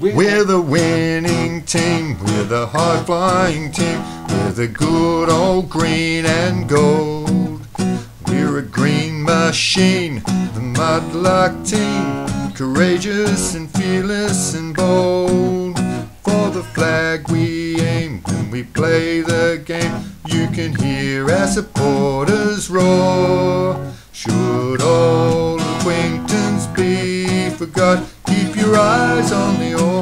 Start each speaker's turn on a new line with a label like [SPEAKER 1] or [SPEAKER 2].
[SPEAKER 1] We're the winning team, we're the high flying team, we're the good old green and gold. We're a green machine, the Mudlark team, courageous and fearless and bold. For the flag we aim when we play the game, you can hear our supporters roar. Should all acquaintance be forgot, keep your eyes on the old